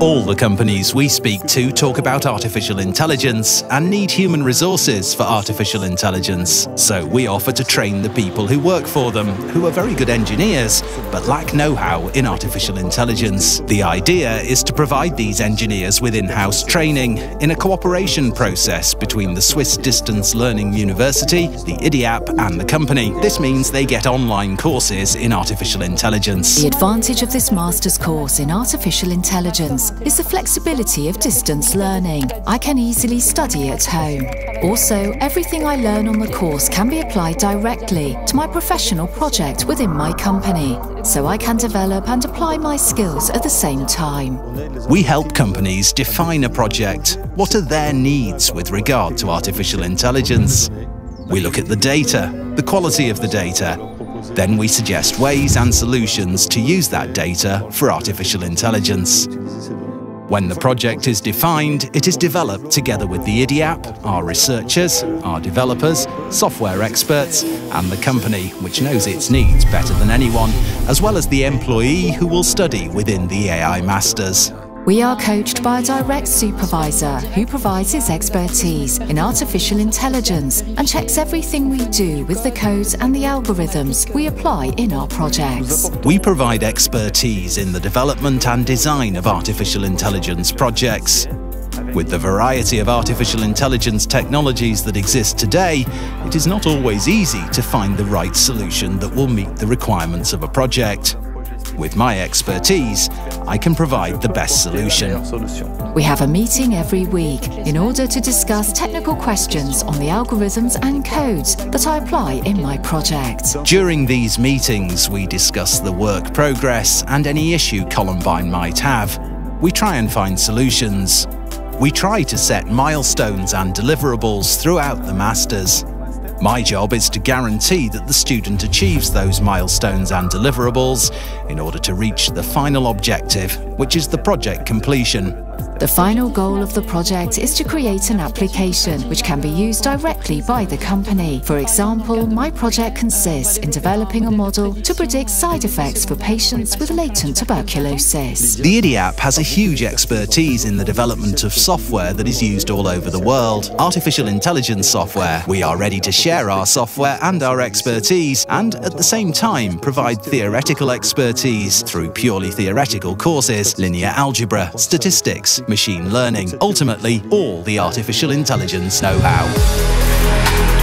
All the companies we speak to talk about artificial intelligence and need human resources for artificial intelligence. So we offer to train the people who work for them, who are very good engineers, but lack know-how in artificial intelligence. The idea is to provide these engineers with in-house training in a cooperation process between the Swiss Distance Learning University, the IDIAP and the company. This means they get online courses in artificial intelligence. The advantage of this master's course in artificial intelligence is the flexibility of distance learning. I can easily study at home. Also, everything I learn on the course can be applied directly to my professional project within my company, so I can develop and apply my skills at the same time. We help companies define a project. What are their needs with regard to artificial intelligence? We look at the data, the quality of the data, then we suggest ways and solutions to use that data for artificial intelligence. When the project is defined, it is developed together with the IDIAP, our researchers, our developers, software experts, and the company, which knows its needs better than anyone, as well as the employee who will study within the AI Masters. We are coached by a direct supervisor who provides his expertise in artificial intelligence and checks everything we do with the codes and the algorithms we apply in our projects. We provide expertise in the development and design of artificial intelligence projects. With the variety of artificial intelligence technologies that exist today, it is not always easy to find the right solution that will meet the requirements of a project. With my expertise, I can provide the best solution. We have a meeting every week in order to discuss technical questions on the algorithms and codes that I apply in my project. During these meetings, we discuss the work progress and any issue Columbine might have. We try and find solutions. We try to set milestones and deliverables throughout the Masters. My job is to guarantee that the student achieves those milestones and deliverables in order to reach the final objective, which is the project completion. The final goal of the project is to create an application which can be used directly by the company. For example, my project consists in developing a model to predict side effects for patients with latent tuberculosis. The IDIAP has a huge expertise in the development of software that is used all over the world. Artificial intelligence software. We are ready to share our software and our expertise and at the same time provide theoretical expertise through purely theoretical courses, linear algebra, statistics, robotics, machine learning, ultimately all the artificial intelligence know-how.